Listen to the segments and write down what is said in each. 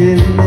Yeah.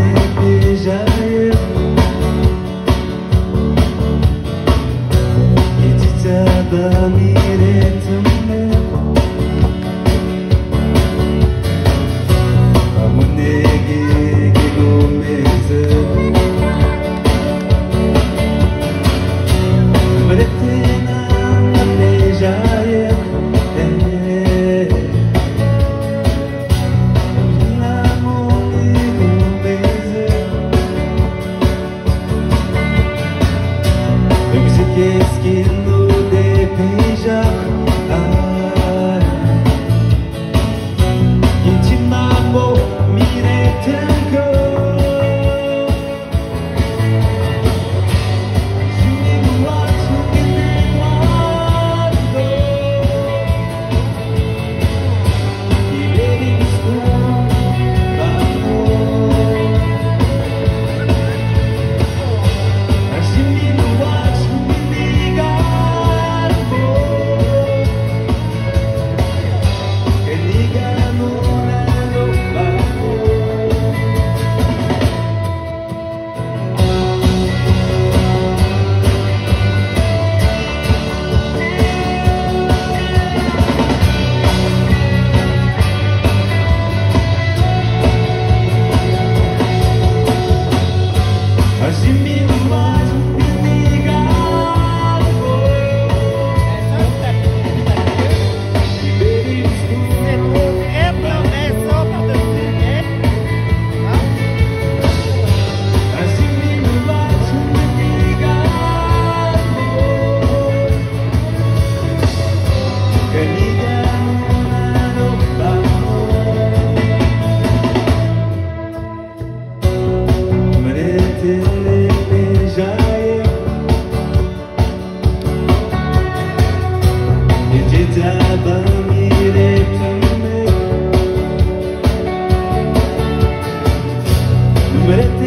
vivere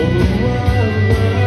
eh?